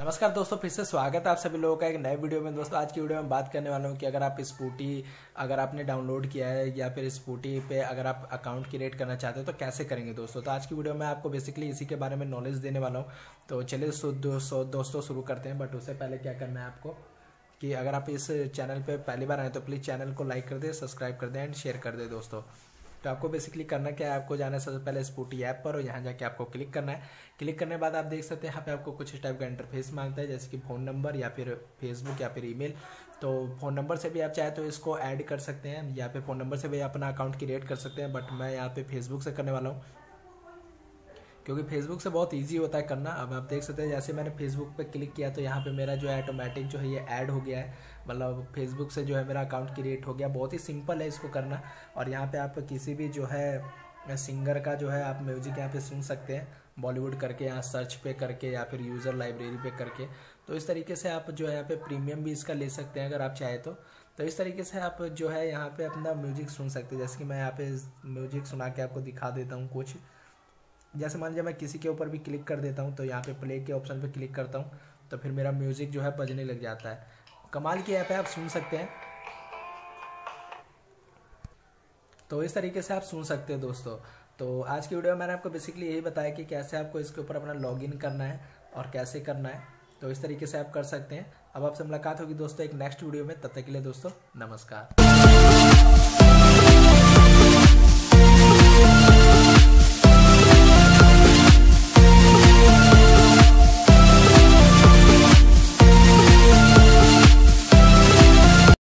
नमस्कार दोस्तों, फिर से स्वागत है आप सभी लोगों का एक नए वीडियो में। दोस्तों, आज की वीडियो में बात करने वाला हूँ कि अगर आप स्कूटी अगर आपने डाउनलोड किया है या फिर स्कूटी पे अगर आप अकाउंट क्रिएट करना चाहते हो तो कैसे करेंगे दोस्तों? तो आज की वीडियो में आपको बेसिकली इसी के बारे में नॉलेज देने वाला हूँ। तो चलिए दोस्तों, शुरू करते हैं। बट उससे पहले क्या करना है आपको कि अगर आप इस चैनल पर पहली बार आए तो प्लीज़ चैनल को लाइक कर दे सब्सक्राइब कर दें एंड शेयर कर दे दोस्तों। तो आपको बेसिकली करना क्या है? आपको जाना है सबसे पहले स्पूटी ऐप पर और यहाँ जाके आपको क्लिक करना है। क्लिक करने के बाद आप देख सकते हैं, यहाँ पे आपको कुछ इस टाइप का इंटरफेस माँगता है, जैसे कि फ़ोन नंबर या फिर फेसबुक या फिर ईमेल तो फ़ोन नंबर से भी आप चाहे तो इसको ऐड कर सकते हैं। या फिर फ़ोन नंबर से भी अपना अकाउंट क्रिएट कर सकते हैं बट मैं यहाँ पर फेसबुक से करने वाला हूँ। क्योंकि फेसबुक से बहुत इजी होता है करना। अब आप देख सकते हैं, जैसे मैंने फेसबुक पे क्लिक किया तो यहाँ पे मेरा जो है ऑटोमेटिक जो है ये ऐड हो गया है। मतलब फेसबुक से जो है मेरा अकाउंट क्रिएट हो गया। बहुत ही सिंपल है इसको करना। और यहाँ पर आप किसी भी जो है सिंगर का जो है आप म्यूज़िक यहाँ पे सुन सकते हैं। बॉलीवुड करके, यहाँ सर्च पे करके, या फिर यूज़र लाइब्रेरी पे करके। तो इस तरीके से आप जो है यहाँ पे प्रीमियम भी इसका ले सकते हैं, अगर आप चाहे तो। तो इस तरीके से आप जो है यहाँ पे अपना म्यूज़िक सुन सकते हैं। जैसे कि मैं यहाँ पे म्यूज़िक सुना के आपको दिखा देता हूँ कुछ। जैसे मान लीजिए मैं किसी के ऊपर भी क्लिक कर देता हूँ तो यहाँ पे प्ले के ऑप्शन पे क्लिक करता हूँ तो फिर मेरा म्यूज़िक जो है बजने लग जाता है। कमाल की ऐप है, आप सुन सकते हैं। तो इस तरीके से आप सुन सकते हैं दोस्तों। तो आज की वीडियो में मैंने आपको बेसिकली यही बताया कि कैसे आपको इसके ऊपर अपना लॉगिन करना है और कैसे करना है। तो इस तरीके से आप कर सकते हैं। अब आपसे मुलाकात होगी दोस्तों एक नेक्स्ट वीडियो में। तब तक के लिए दोस्तों, नमस्कार।